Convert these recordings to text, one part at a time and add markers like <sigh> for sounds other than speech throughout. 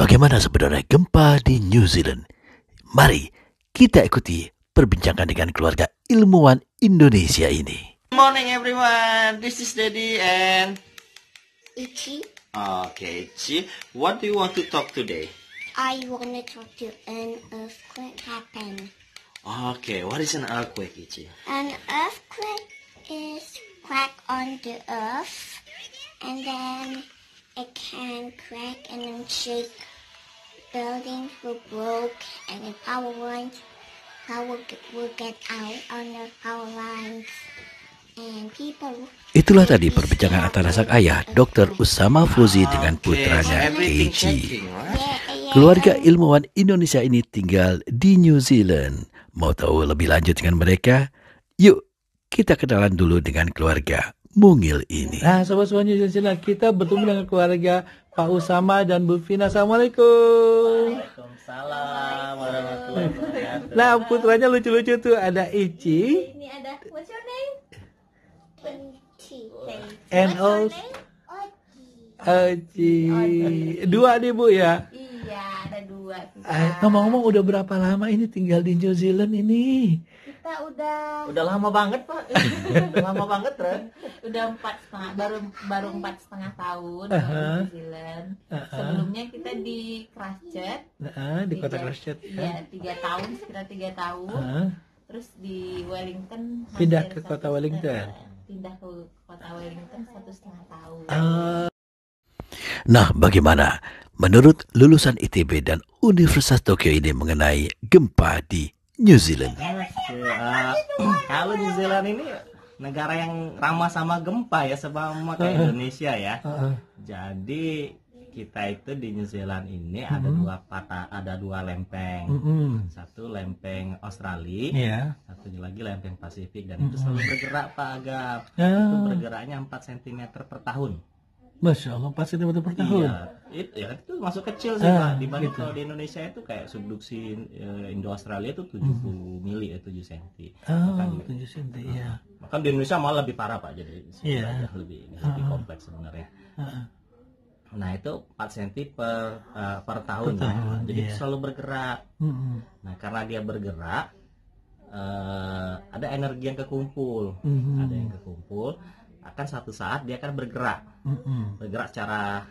Bagaimana sebenarnya gempa di New Zealand? Mari kita ikuti perbincangan dengan keluarga ilmuwan Indonesia ini. Good morning everyone, this is Daddy and Ichi, okay, Chi, what do you want to talk today? I want to talk to an earthquake happen. Okay, what is an earthquake, Ichi? An earthquake is crack on the earth, and then it can crack and then shake. Buildings will broke, and the power lines, power will get out on the power lines, and people. Itulah tadi perbincangan antara sang ayah, Dr. Usama Fuzi dengan putranya right? Yeah, yeah, Keluarga ilmuwan Indonesia ini tinggal di New Zealand. Mau tahu lebih lanjut dengan mereka? Yuk, kita kenalan dulu dengan keluarga mungil ini. Nah, sobat-sobat New Zealand, kita bertemu dengan keluarga Pak Usama dan Bu Vina. Assalamualaikum. Waalaikumsalam warahmatullahi wabarakatuh. Nah, putranya lucu-lucu tuh. Ada Ichi, Ini ada, what's your name? Benci. and also Oci. Dua nih, Bu ya. Iya, ada dua. Eh, Ngomong-ngomong, udah berapa lama ini tinggal di New Zealand ini? Kita udah Udah lama banget, Pak. <laughs> Udah lama banget, Ren. udah empat setengah baru baru empat setengah tahun Aha. di New Zealand. Sebelumnya kita di Christchurch. Nah, di kota Christchurch. Iya, tiga tahun sekitar tiga tahun. Hah? Terus di Wellington. Pindah ke kota Wellington. setengah- Pindah ke kota Wellington satu setengah tahun. Ah, Nah, bagaimana menurut lulusan ITB dan Universitas Tokyo ini mengenai gempa di New Zealand? Oke, uh, kalau New Zealand ini negara yang ramah sama gempa ya, sama kayak Indonesia ya. Jadi kita itu di New Zealand ini ada dua patah, ada dua lempeng. mm-mm. Satu lempeng Australia, Iya. satunya lagi lempeng Pasifik dan itu selalu bergerak Pak Agap. Ah. Itu bergeraknya 4 cm per tahun. Masya Allah, pasti cm per tahun. Iya, itu ya itu masuk kecil sih Ah, Pak. Dibanding gitu. kalau di Indonesia itu kayak subduksi eh, Indo Australia itu 70 mili ya 7 cm. Oh, Makanya- 7 cm, iya. Maka di Indonesia malah lebih parah Pak. Jadi Iya. sebenarnya lebih lebih kompleks sebenarnya. Ah, Nah itu 4 cm per eh, per tahun, Per ya. tahun, Jadi iya. itu selalu bergerak. mm-mm. Nah karena dia bergerak, eh, ada energi yang kekumpul, Mhm. ada yang kekumpul. Akan satu saat dia akan bergerak, Mm-mm. bergerak secara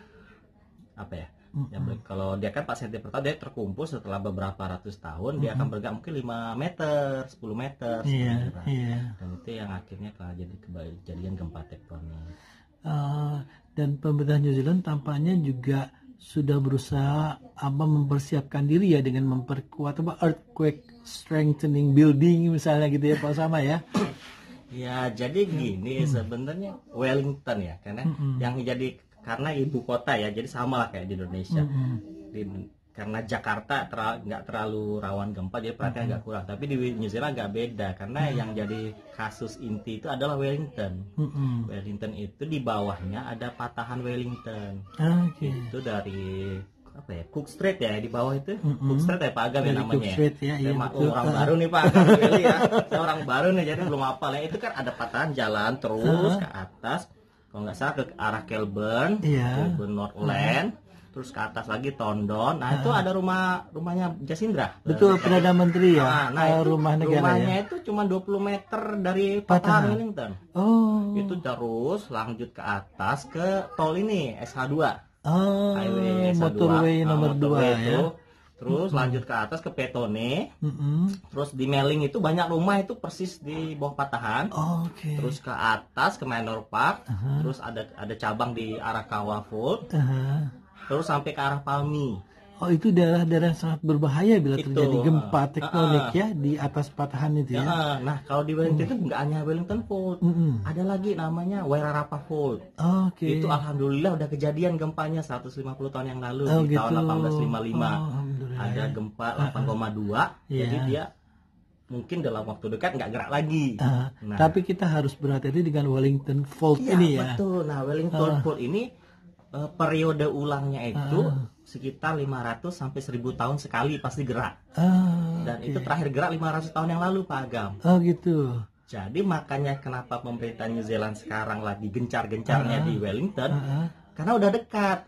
apa ya? Ya, ber- kalau dia kan 4 cm per tahun dia terkumpul setelah beberapa ratus tahun dia akan bergerak mungkin 5 meter, 10 meter, bergerak. iya. dan itu yang akhirnya telah jadi kejadian gempa tektonik. Ah, dan pemerintah New Zealand tampaknya juga sudah berusaha apa mempersiapkan diri ya dengan memperkuat apa earthquake strengthening building misalnya gitu ya Pak Sama ya. Ya, jadi gini sebenarnya Wellington ya, karena yang jadi karena ibu kota ya, jadi sama lah kayak di Indonesia. Di- karena Jakarta nggak terlalu rawan gempa, jadi perhatian agak kurang. Tapi di New Zealand agak beda, karena yang jadi kasus inti itu adalah Wellington. Wellington itu di bawahnya ada patahan Wellington. Ah, Oke. Itu dari apa ya? Cook Street ya di bawah itu? Cook Street ya Pak Agam ya namanya Cook ya? Street ya, iya, ma- betul. orang <laughs> baru nih Pak Agam Willy ya. Saya orang baru nih jadi belum hafal ya. Itu kan ada patahan jalan terus ke atas. Kalau nggak salah ke arah Kelburn Iya. Kelburn Northland terus ke atas lagi Tondon. Nah itu ada rumah rumahnya Jasindra. Betul Perdana Menteri ya. Nah, nah eh, itu rumah negara rumahnya ya. itu cuma 20 meter dari patahan Wellington. Oh. itu terus lanjut ke atas ke tol ini SH2 Oh, highway SH2 motorway Nah, nomor motorway 2 itu. ya. terus lanjut ke atas ke Petone Mm-mm. terus di Meling itu banyak rumah itu persis di bawah patahan Oh, Oke. terus ke atas ke Manor Park terus ada ada cabang di arah Kawafold Aha. terus sampai ke arah Palmi Oh itu daerah-daerah yang sangat berbahaya bila Itu, terjadi gempa ah, tektonik ah. ya di atas patahan itu Ya, ya. nah kalau di Wellington itu nggak hanya Wellington Fold Mm-mm. ada lagi namanya Wairarapa Fold Oke. itu alhamdulillah udah kejadian gempanya 150 tahun yang lalu Oh, di gitu. tahun 1855 Oh, ada gempa 8,2 Iya. jadi dia mungkin dalam waktu dekat nggak gerak lagi Ah, Nah. Tapi kita harus berhati-hati dengan Wellington Fault Iya, ini ya. betul nah Wellington Fault ini eh, periode ulangnya itu sekitar 500 sampai 1000 tahun sekali pasti gerak Ah, dan itu terakhir gerak 500 tahun yang lalu Pak Agam oh gitu. jadi makanya kenapa pemerintah New Zealand sekarang lagi gencar-gencarnya di Wellington Ah, karena udah dekat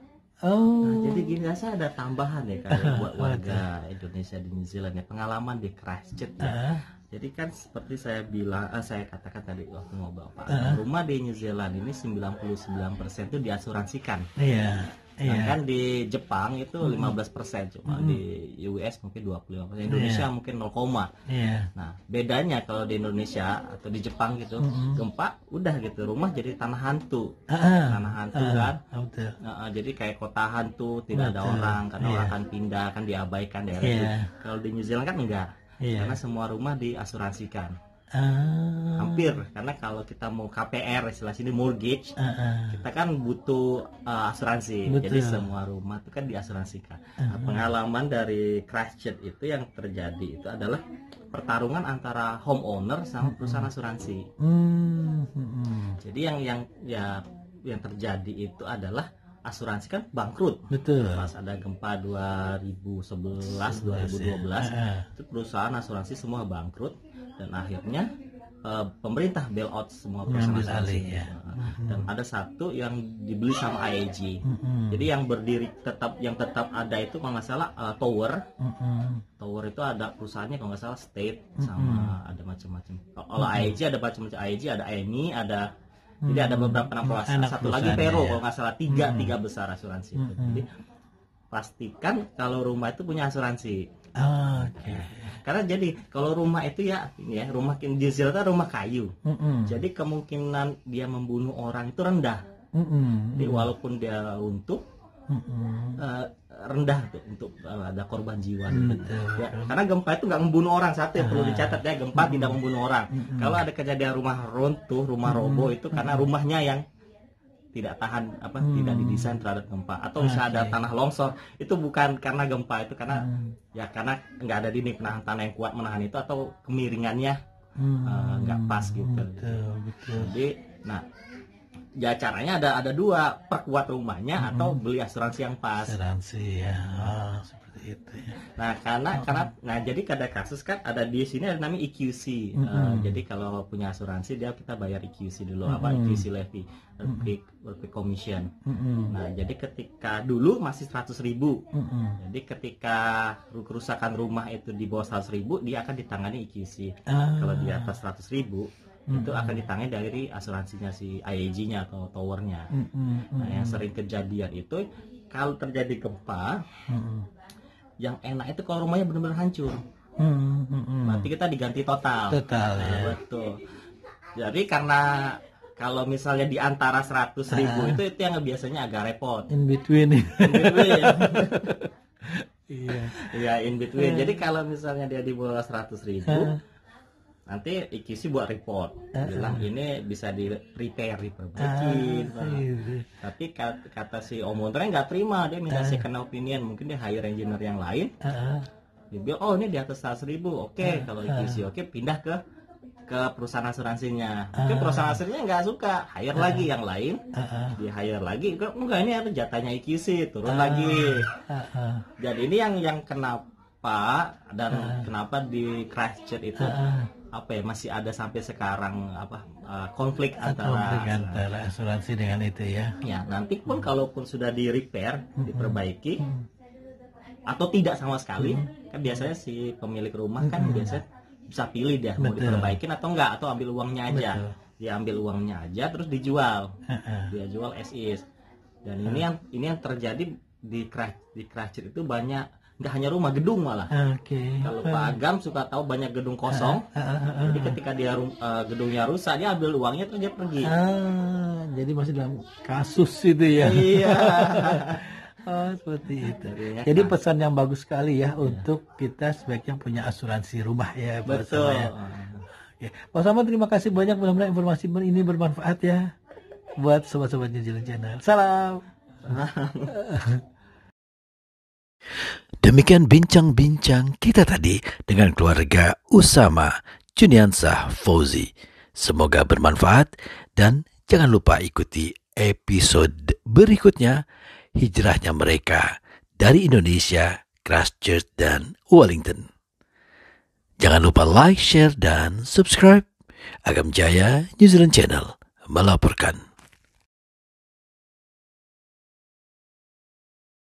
Oh. Nah, jadi gini saya ada tambahan ya kalau <laughs> buat warga Indonesia di New Zealand ya pengalaman di Christchurch ya. Ah, Jadi kan seperti saya bilang, eh, saya katakan tadi waktu ngobrol Pak, Ah. rumah di New Zealand ini 99% itu diasuransikan. iya. Iya. Sedangkan di Jepang itu 15% cuma di US mungkin 25%, Indonesia mungkin 0, Iya. Nah, bedanya kalau di Indonesia atau di Jepang gitu, gempa udah gitu, rumah jadi tanah hantu. Ah, ah. Tanah hantu kan. Ah, betul. Nah, eh, jadi kayak kota hantu, tidak ada Betul. orang karena Iya. orang akan pindah kan diabaikan daerah Iya. itu. Kalau di New Zealand kan enggak. Iya. Karena semua rumah diasuransikan. Ah. Hampir karena kalau kita mau KPR istilah sini mortgage, Ah, ah. kita kan butuh uh, asuransi. Betul. Jadi semua rumah itu kan diasuransikan. Nah, pengalaman dari Christchurch itu yang terjadi itu adalah pertarungan antara homeowner sama perusahaan asuransi. Hmm, hmm, hmm. Jadi yang yang ya yang terjadi itu adalah asuransi kan bangkrut. Betul. Pas ada gempa 2011 2012 Ah, itu perusahaan asuransi semua bangkrut dan akhirnya eh, pemerintah bailout semua perusahaan alih, ya. Dan ada satu yang dibeli sama IAG. Hmm, Jadi yang berdiri tetap yang tetap ada itu kalau nggak salah eh, tower. hmm, hmm. Tower itu ada perusahaannya kalau nggak salah state sama ada macam-macam. Kalau IAG ada macam-macam IAG, ada AMI, ada jadi ada beberapa anak perusahaan. Satu lagi Pero ya. kalau nggak salah tiga tiga besar asuransi itu. Jadi pastikan kalau rumah itu punya asuransi. Ah, Oke. Karena jadi kalau rumah itu ya ya rumah di Zealand itu rumah kayu. Hmm, hmm. Jadi kemungkinan dia membunuh orang itu rendah. Hmm, hmm. Jadi walaupun dia runtuh Hmm, hmm. eh, rendah tuh untuk eh, ada korban jiwa. Hmm, gitu. Ya, karena gempa itu nggak membunuh orang satu yang perlu dicatat ya gempa tidak membunuh orang. Kalau ada kejadian rumah runtuh, rumah roboh itu karena rumahnya yang tidak tahan apa tidak didesain terhadap gempa atau misalnya ada tanah longsor itu bukan karena gempa itu karena ya karena nggak ada dinding penahan tanah yang kuat menahan itu atau kemiringannya Hmm. eh, nggak pas gitu. Betul, betul. Jadi, nah, ya caranya ada ada dua, perkuat rumahnya atau beli asuransi yang pas. Asuransi ya. Ah, seperti itu ya. Nah, karena karena nah jadi ada kasus kan ada di sini ada namanya EQC. Eh, jadi kalau punya asuransi dia kita bayar EQC dulu apa EQC levy, earthquake, earthquake commission. Hmm, Nah, jadi ketika dulu masih 100.000 ribu. hmm, hmm. Jadi ketika kerusakan rumah itu di bawah 100.000 ribu, dia akan ditangani EQC. Ah. Kalau di atas 100.000 ribu, itu akan ditangani dari asuransinya si IAG-nya atau towernya. Hmm, hmm, Nah, yang sering kejadian itu kalau terjadi gempa, hmm. Yang enak itu kalau rumahnya benar-benar hancur. Hmm, hmm, hmm. Nanti kita diganti total. Total Nah, ya. betul. Jadi karena kalau misalnya di antara 100.000 ribu itu itu yang biasanya agak repot. In between. In between. <laughs> Iya. ya in between. Jadi kalau misalnya dia di bawah 100.000 ribu, nanti IKC buat report, bilang ini bisa di repair, diperbaiki. Nah, Iya. Tapi kata, kata si Om Montre nggak terima, dia minta second opinion, mungkin dia hire engineer yang lain. Ah, ah. Dia bilang, oh ini di atas 100 ribu, oke kalau IKC oke pindah ke ke perusahaan asuransinya. Mungkin perusahaan asuransinya nggak suka, hire lagi yang lain, Ah, ah. di hire lagi, enggak ini ada jatahnya IKC, turun lagi. Ah, ah. Jadi ini yang yang kenapa dan kenapa di Christchurch itu Ah. Apa ya masih ada sampai sekarang apa uh, konflik antara Konflik antara asuransi dengan itu ya. ya nanti pun kalaupun sudah di repair diperbaiki atau tidak sama sekali kan biasanya si pemilik rumah kan biasanya bisa pilih dia mau Betul. diperbaikin atau enggak atau ambil uangnya aja. Betul. dia ambil uangnya aja terus dijual. Dia jual as is dan ini yang ini yang terjadi di Christ di Christchurch itu banyak nggak hanya rumah gedung malah Oke. kalau Pak Agam suka tahu banyak gedung kosong Ah, ah, ah. jadi ketika dia eh, gedungnya rusak dia ambil uangnya terus dia pergi Ah, jadi masih dalam kasus itu ya. iya <laughs> Oh, seperti itu. Jadi kan- pesan yang bagus sekali ya untuk kita sebaiknya punya asuransi rumah ya, betul ya. Oke. Pak Sama terima kasih banyak mudah-mudahan informasi ini bermanfaat ya buat sobat-sobat New Zealand Channel. Salam. <laughs> Demikian bincang-bincang kita tadi dengan keluarga Usama Juniansah Fauzi. Semoga bermanfaat dan jangan lupa ikuti episode berikutnya hijrahnya mereka dari Indonesia, Christchurch dan Wellington. Jangan lupa like, share, dan subscribe. Agam Jaya New Zealand Channel melaporkan.